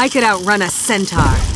I could outrun a centaur.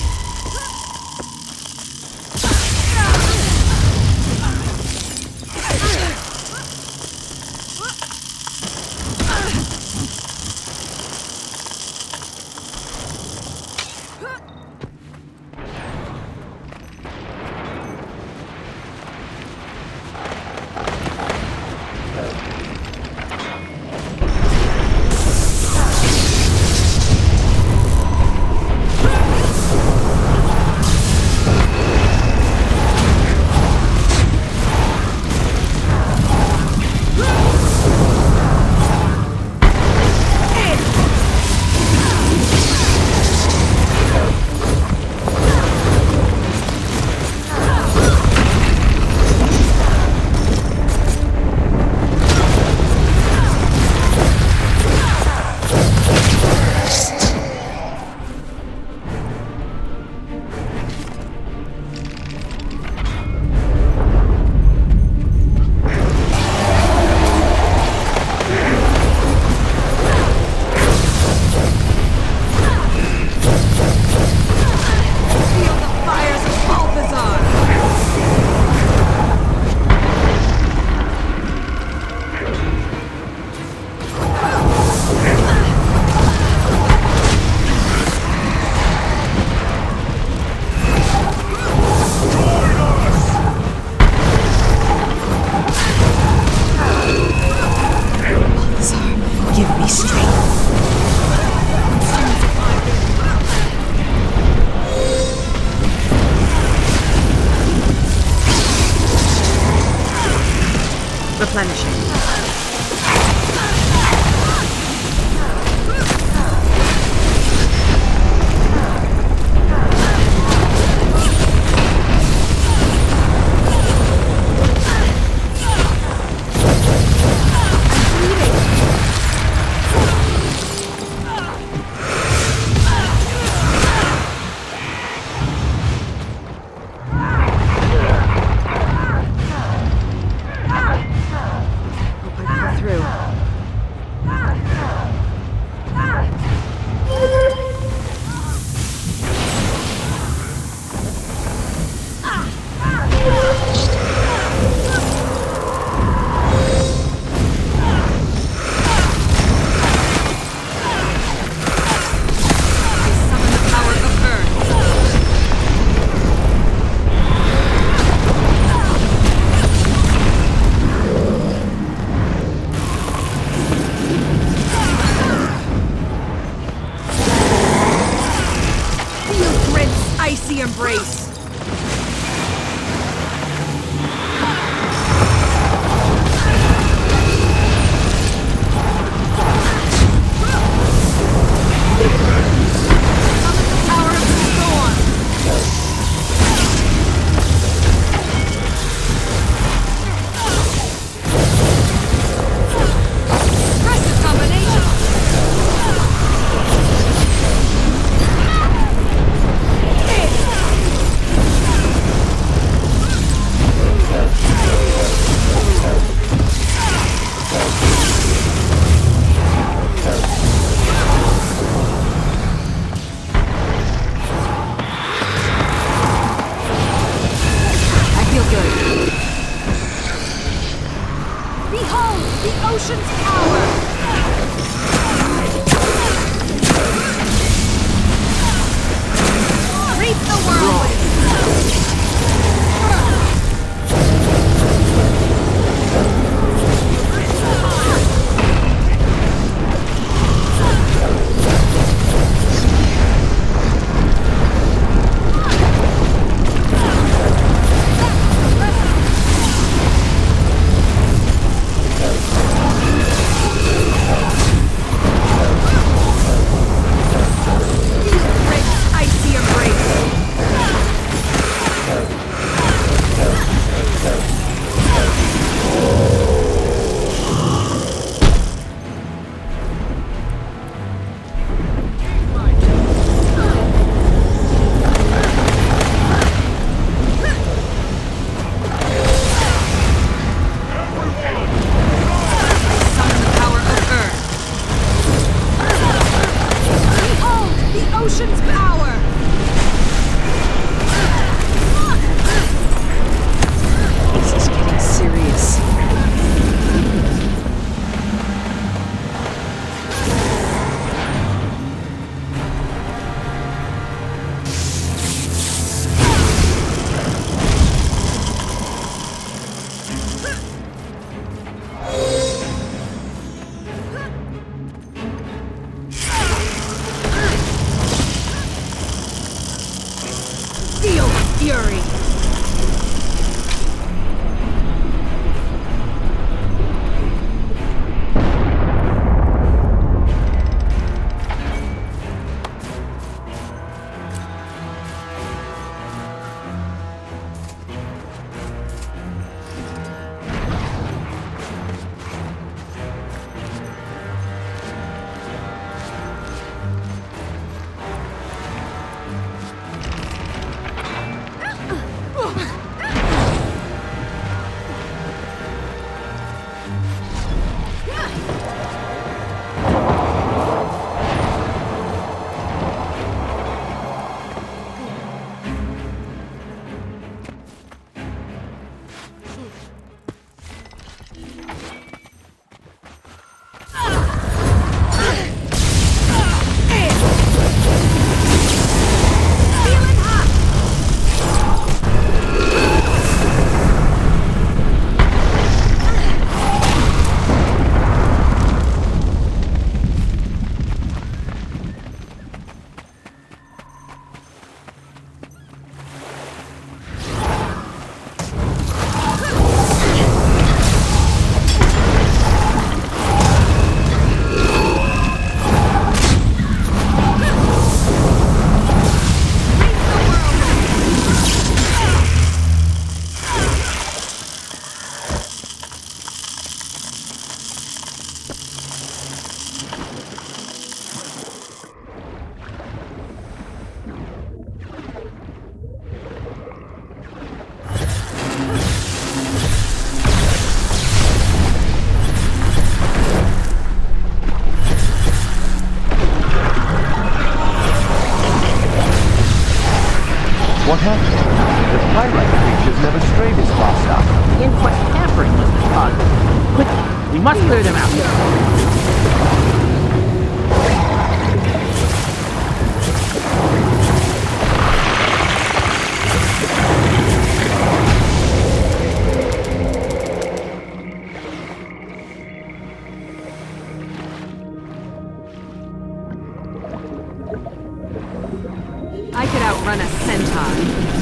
Could outrun a centaur.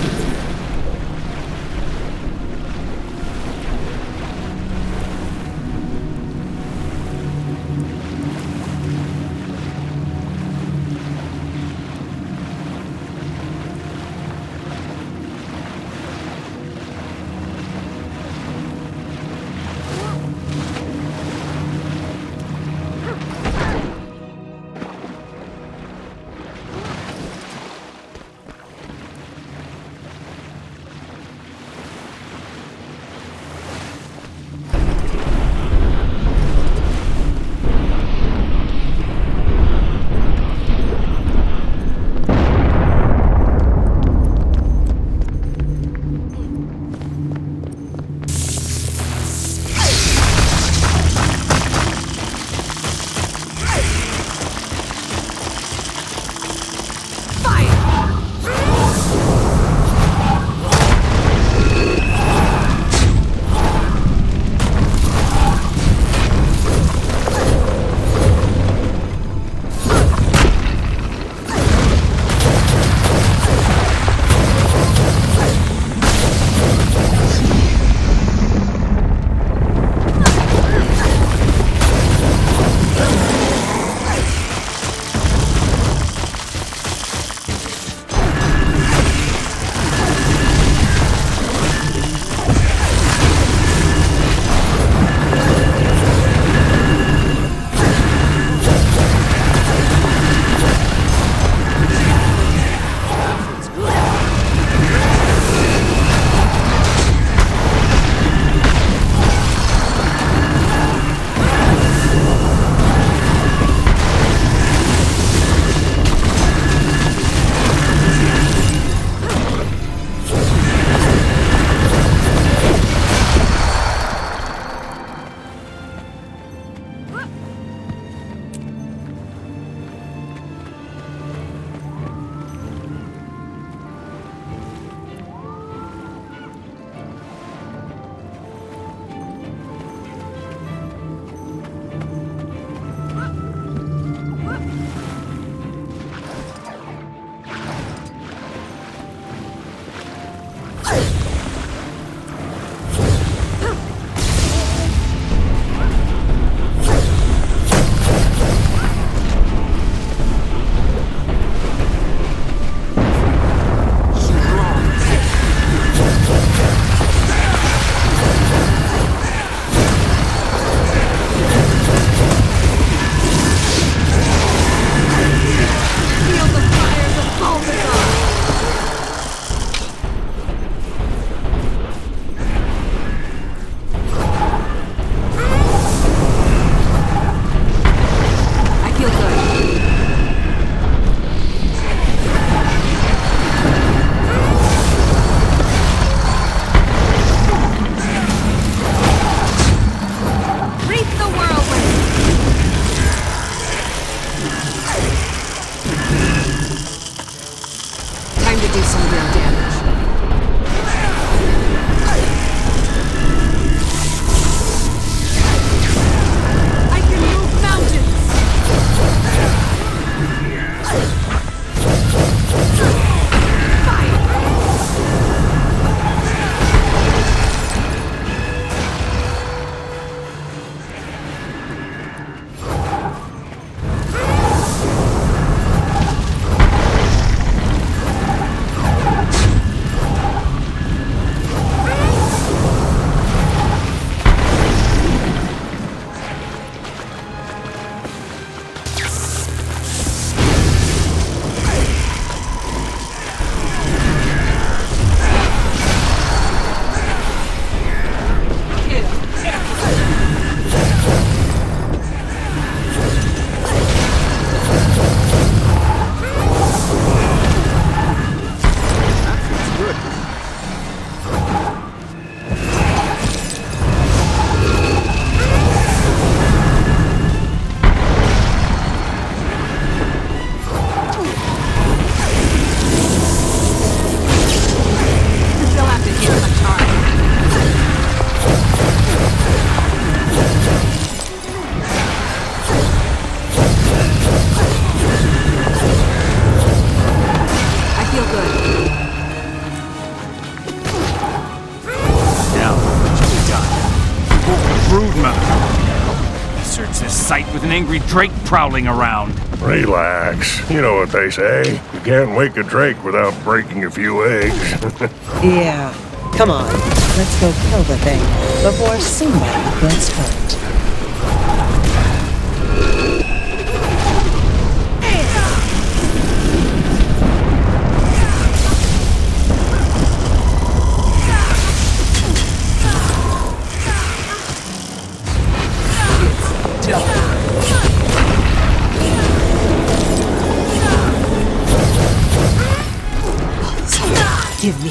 Angry drake prowling around. Relax. You know what they say. You can't wake a drake without breaking a few eggs. Yeah. Come on. Let's go kill the thing before somebody gets hurt.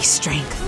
Strength.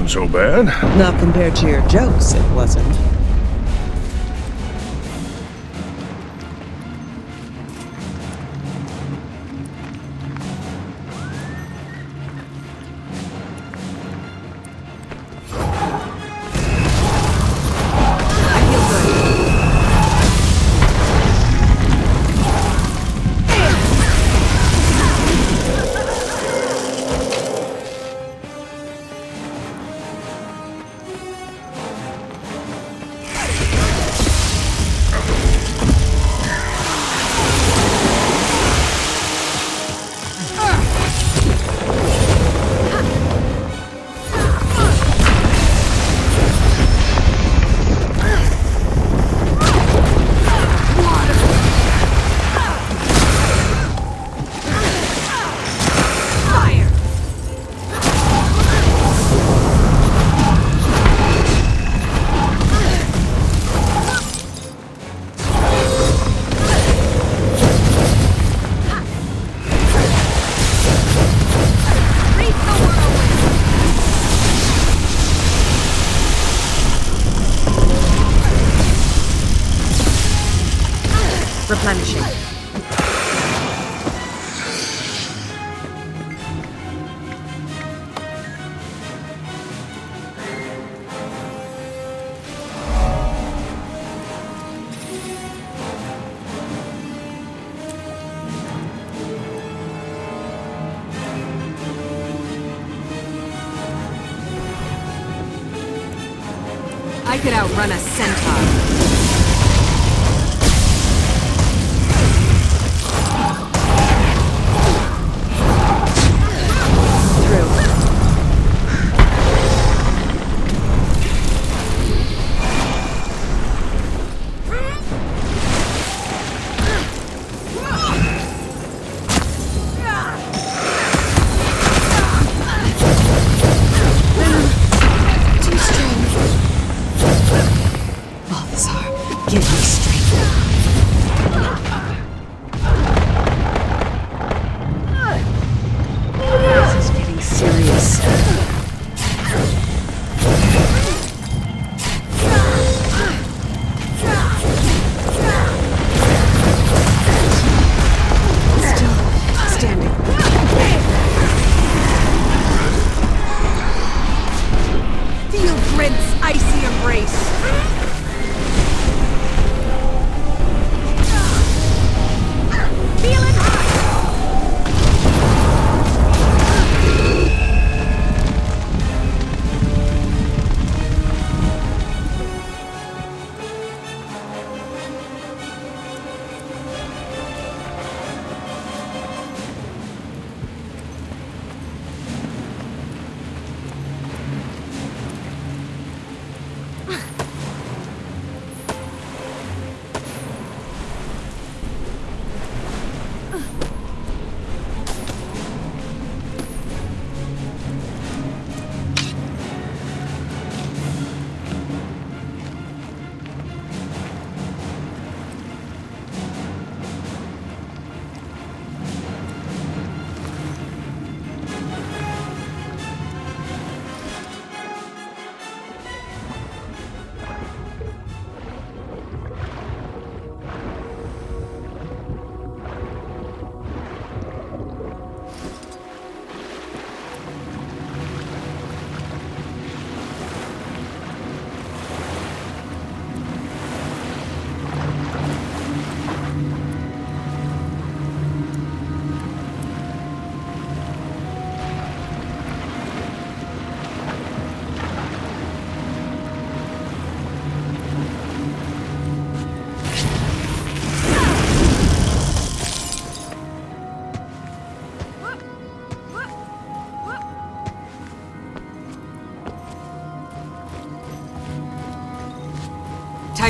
Wasn't so bad. Not compared to your jokes, it wasn't. Replenishing. I could outrun a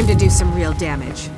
to do some real damage.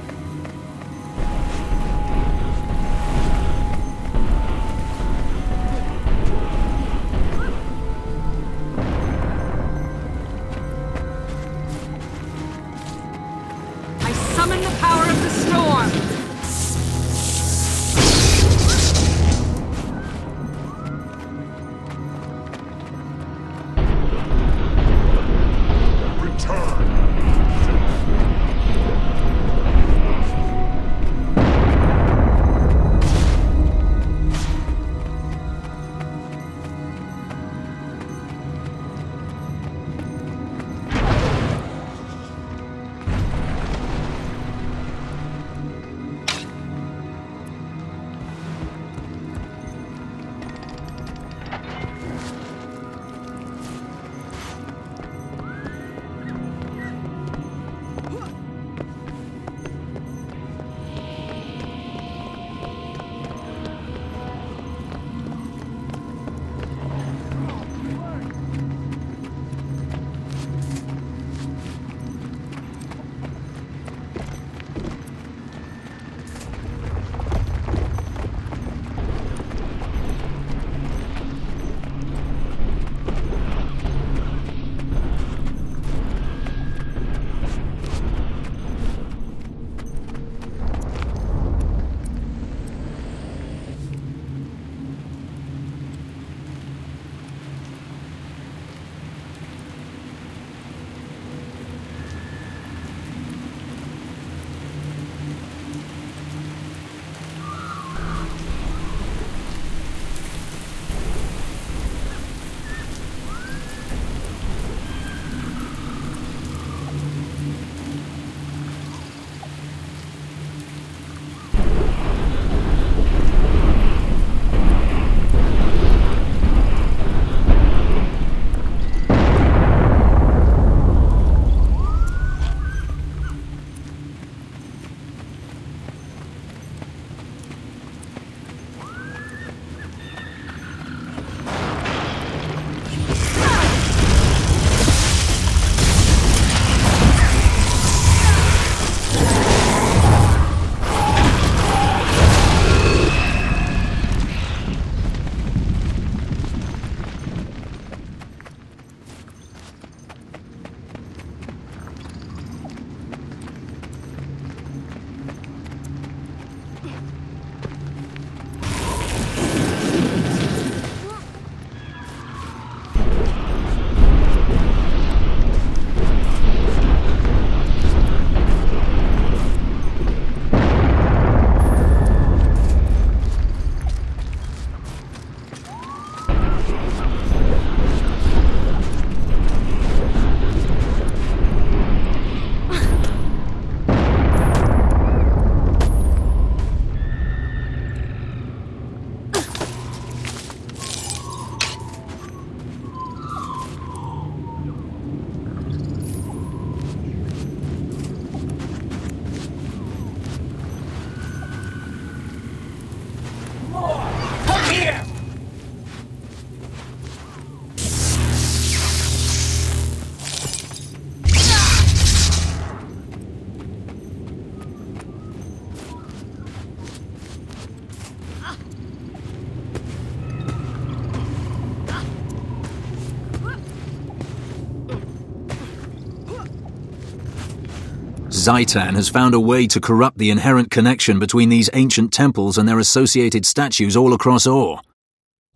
Zhaitan has found a way to corrupt the inherent connection between these ancient temples and their associated statues all across Orr.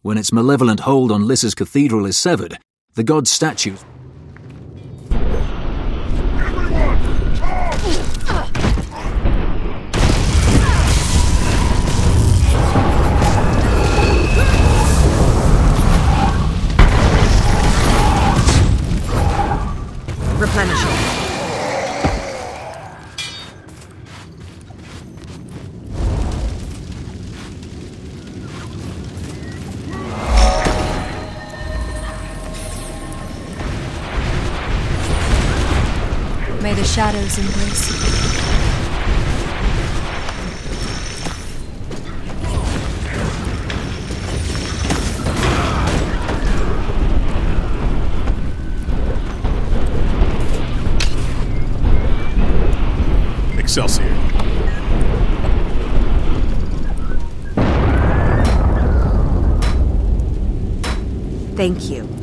When its malevolent hold on Lyssa's cathedral is severed, the god's statues Replenishing. Shadows embrace you. Excelsior. Thank you.